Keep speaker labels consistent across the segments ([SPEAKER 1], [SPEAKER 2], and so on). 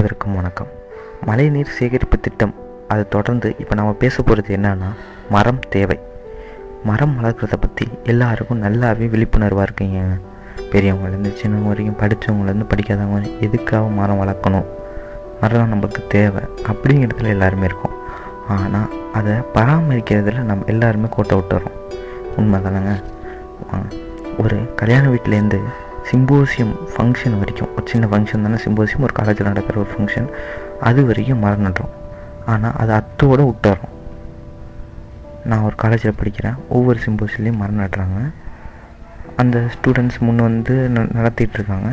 [SPEAKER 1] அனைவருக்கும் வணக்கம். மழைநீர் சேகரிப்பு திட்டம். அதை தொடர்ந்து இப்போ நம்ம பேச போகிறது என்னன்னா மரம் தேவை. மரம் வளர்க்குறத பற்றி எல்லாருக்கும் நல்லாவே விழிப்புணர்வாக இருக்கீங்க. பெரியவங்கலேருந்து சின்னவங்க வரைக்கும் படித்தவங்கலேருந்து படிக்காதவங்க எதுக்காக மரம் வளர்க்கணும்? மரம் நம்மளுக்கு தேவை அப்படிங்கிறதுல எல்லாருமே இருக்கும். ஆனால் அதை பராமரிக்கிறதுல நம்ம எல்லாருமே கோட்டை விட்டுறோம். உண்மை தானேங்க ஒரு கல்யாண வீட்டிலேருந்து சிம்போசியம் ஃபங்க்ஷன் வரைக்கும். ஒரு சின்ன ஃபங்க்ஷன் தானே? சிம்போசியம் ஒரு காலேஜில் நடக்கிற ஒரு ஃபங்க்ஷன் அது வரைக்கும் மரம் நடுறோம் ஆனால் அது அத்தோடு விட்டுறோம் நான் ஒரு காலேஜில் படிக்கிறேன். ஒவ்வொரு சிம்போசியம்லேயும் மரம் நடுறாங்க அந்த ஸ்டூடெண்ட்ஸ் முன் வந்து ந- இருக்காங்க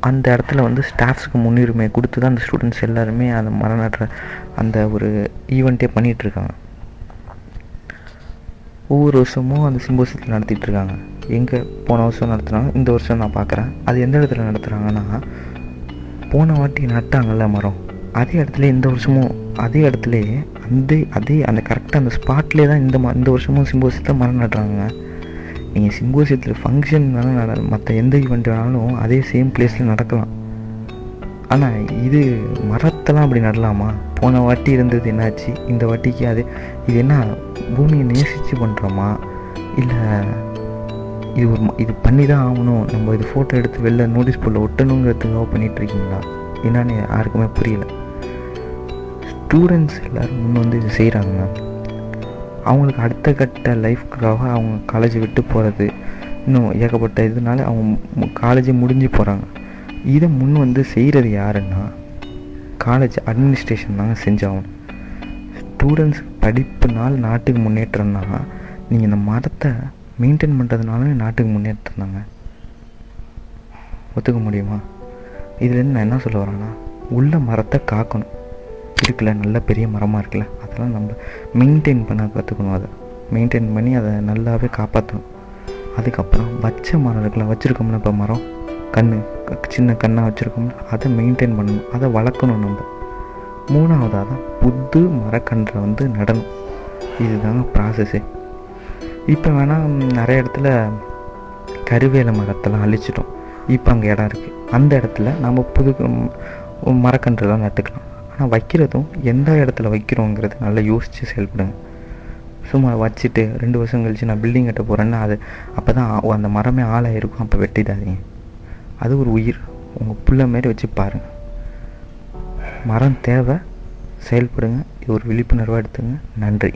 [SPEAKER 1] அந்த இடத்துல வந்து ஸ்டாஃப்ஸுக்கு முன்னுரிமை கொடுத்து தான் அந்த ஸ்டூடெண்ட்ஸ் எல்லாருமே அந்த மரம் நடுற அந்த ஒரு ஈவெண்ட்டே பண்ணிகிட்ருக்காங்க ஒவ்வொரு வருஷமும் அந்த சிம்போசியத்தில் நடத்திட்டுருக்காங்க. எங்கே போன வருஷம் நடத்துனாங்க இந்த வருஷம் நான் பார்க்குறேன் அது எந்த இடத்துல நடத்துகிறாங்கன்னா போன வாட்டி நட்டாங்கல்ல மரம். அதே இடத்துல இந்த வருஷமும் அதே இடத்துலையே அந்த அதே அந்த கரெக்டாக அந்த ஸ்பாட்லேயே தான் இந்த ம இந்த வருஷமும் சிம்போசியத்தில் மரம் நடுறாங்க. நீங்கள் சிம்போசியத்தில் ஃபங்க்ஷன் வேணால் நட மற்ற எந்த ஈவெண்ட் வேணாலும் அதே சேம் பிளேஸில் நடக்கலாம். ஆனால் இது மரத்தெல்லாம் அப்படி நடலாமா? போன வாட்டி இருந்தது என்னாச்சு? இந்த வாட்டிக்கு அது இது என்ன பூமியை நேசித்து பண்ணுறோமா இல்லை இது ஒரு இது பண்ணி தான் ஆகணும். நம்ம இது ஃபோட்டோ எடுத்து வெளில நோட்டீஸ் போர்டில் ஒட்டணுங்கிறதுக்காக பண்ணிட்டு இருக்கீங்களா என்னன்னு யாருக்குமே புரியல. ஸ்டூடெண்ட்ஸ் எல்லோரும் முன் வந்து இது செய்கிறாங்க அவங்களுக்கு அடுத்த கட்ட லைஃப்க்காக அவங்க காலேஜ் விட்டு போகிறது இன்னும் ஏகப்பட்ட இதனால அவங்க காலேஜே முடிஞ்சு போகிறாங்க இதை முன் வந்து செய்கிறது யாருன்னா காலேஜ் அட்மினிஸ்ட்ரேஷன் தாங்க செஞ்சாகணும். ஸ்டூடெண்ட்ஸ் படிப்புனால் நாட்டுக்கு முன்னேற்றம்னா நீங்கள் இந்த மரத்தை மெயின்டைன் பண்ணுறதுனால நாட்டுக்கு முன்னேற்றம் தாங்க. ஒத்துக்க முடியுமா? இதுலேருந்து நான் என்ன சொல்ல வரேன்னா உள்ள மரத்தை காக்கணும். இருக்குல்ல நல்ல பெரிய மரமாக இருக்குல்ல அதெல்லாம் நம்ம மெயின்டைன் பண்ண கற்றுக்கணும் அதை. மெயின்டைன் பண்ணி அதை நல்லாவே காப்பாற்றணும் அதுக்கப்புறம் வச்ச மரம் இருக்குல்ல வச்சுருக்கோம்ல இப்போ மரம்? கன்று சின்ன கண்ணாக வச்சுருக்கோம்ல அதை மெயின்டைன் பண்ணணும். அதை வளர்க்கணும் நம்ம. மூணாவதாக தான் புது மரக்கன்றை வந்து நடணும். இதுதாங்க ப்ராசஸ்ஸே இப்போ வேணால் நிறைய இடத்துல கருவேல மரத்தெல்லாம் அழிச்சிட்டோம். இப்போ அங்கே இடம் இருக்குது அந்த இடத்துல நம்ம புது மரக்கன்றுலாம் நட்டுக்கலாம். ஆனால் வைக்கிறதும் எந்த இடத்துல வைக்கிறோங்கிறது நல்லா யோசித்து செயல்படுங்க. சும்மா வச்சுட்டு ரெண்டு வருஷம் கழிச்சு நான் பில்டிங் கட்ட போகிறேன்னா அது அப்போ தான் அந்த மரமே ஆளாக இருக்கும் அப்போ வெட்டிடாதீங்க. அது ஒரு உயிர். உங்கள் புள்ள மாரி வச்சு பாருங்கள் மரம் தேவை. செயல்படுங்க. இது ஒரு விழிப்புணர்வாக எடுத்துங்க. நன்றி.